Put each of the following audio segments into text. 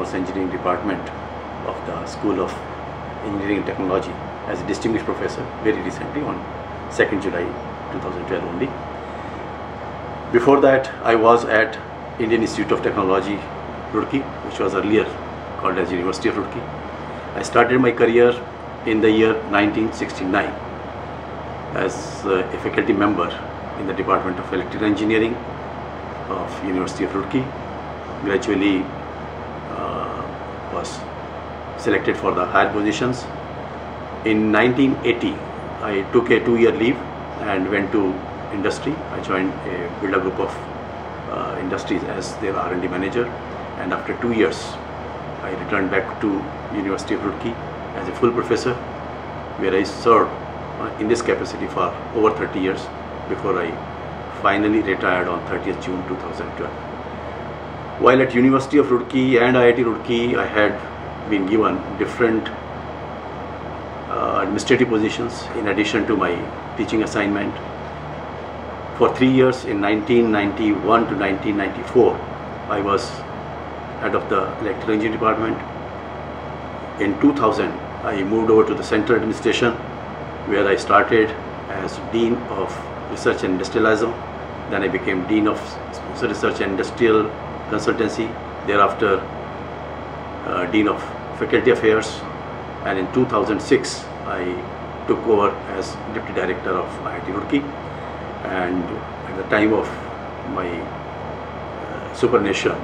Electronics Engineering Department of the School of Engineering and Technology as a distinguished professor very recently on 2nd July 2012 only. Before that, I was at Indian Institute of Technology, Roorkee, which was earlier called as University of Roorkee. I started my career in the year 1969 as a faculty member in the Department of Electrical Engineering of University of Roorkee. Gradually was selected for the higher positions. In 1980, I took a two-year leave and went to industry. I joined a Birla Group of uh, Industries as their R&D manager, and after two years, I returned back to University of Roorkee as a full professor, where I served uh, in this capacity for over 30 years before I finally retired on 30th June 2012. While at University of Roorkee and IIT Roorkee, I had been given different uh, administrative positions in addition to my teaching assignment. For three years in 1991 to 1994, I was head of the electrical engineering department. In 2000, I moved over to the central administration where I started as Dean of Research and Industrialism. Then I became Dean of Research and Industrial Consultancy. Thereafter, uh, Dean of Faculty Affairs. And in 2006, I took over as Deputy Director of IIT Roorkee. And at the time of my uh, superannuation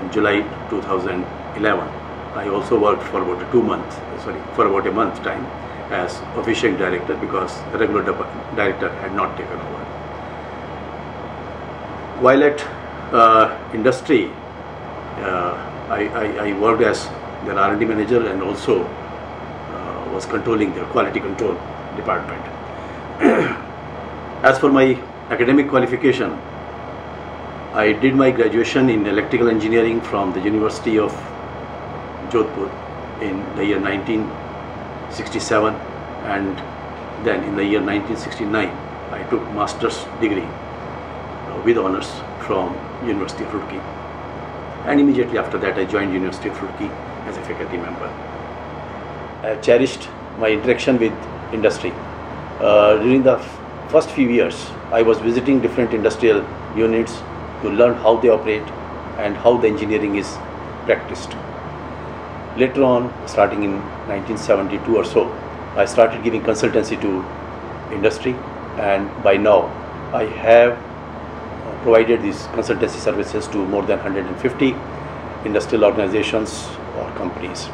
in July 2011, I also worked for about a two month, sorry, for about a month time as official director because regular director had not taken over. While at industry, uh, I, I, I, worked as their R&D manager and also uh, was controlling their quality control department. as for my academic qualification, I did my graduation in electrical engineering from the University of Jodhpur in the year 1967 and then in the year 1969 I took master's degree uh, with honors from University of Roorkee and immediately after that I joined University of Roorkee as a faculty member. I cherished my interaction with industry. Uh, during the first few years I was visiting different industrial units to learn how they operate and how the engineering is practiced. Later on, starting in 1972 or so, I started giving consultancy to industry and by now I have provided these consultancy services to more than 150 industrial organizations or companies.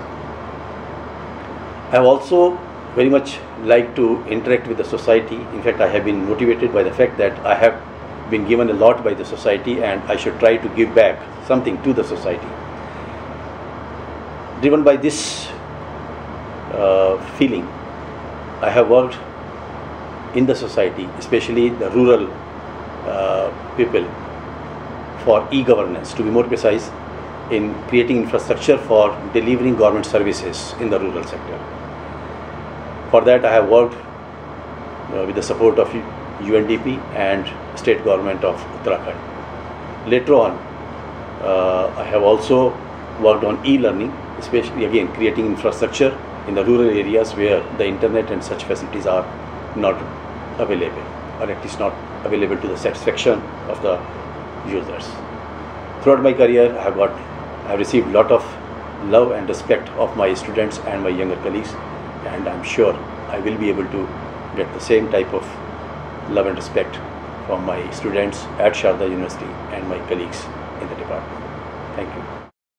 I have also very much like to interact with the society. In fact, I have been motivated by the fact that I have been given a lot by the society and I should try to give back something to the society. Driven by this uh, feeling, I have worked in the society, especially the rural uh, people, for e-governance, to be more precise, in creating infrastructure for delivering government services in the rural sector. For that, I have worked uh, with the support of UNDP and state government of Uttarakhand. Later on, uh, I have also worked on e-learning, especially again creating infrastructure in the rural areas where the internet and such facilities are not available or at least not available to the satisfaction of the users. Throughout my career, I have got, I have received a lot of love and respect of my students and my younger colleagues, and I'm sure I will be able to get the same type of love and respect from my students at Sharda University and my colleagues in the department. Thank you.